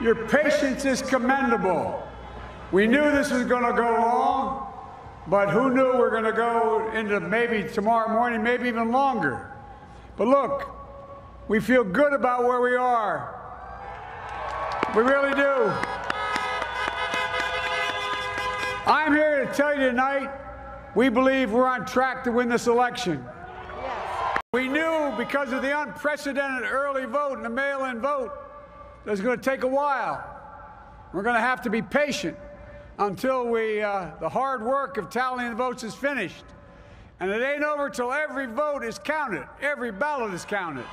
Your patience is commendable. We knew this was going to go long, but who knew we are going to go into maybe tomorrow morning, maybe even longer. But look, we feel good about where we are. We really do. I'm here to tell you tonight, we believe we're on track to win this election. We knew because of the unprecedented early vote and the mail-in vote that it going to take a while. We're going to have to be patient until we, uh, the hard work of tallying the votes is finished. And it ain't over till every vote is counted, every ballot is counted.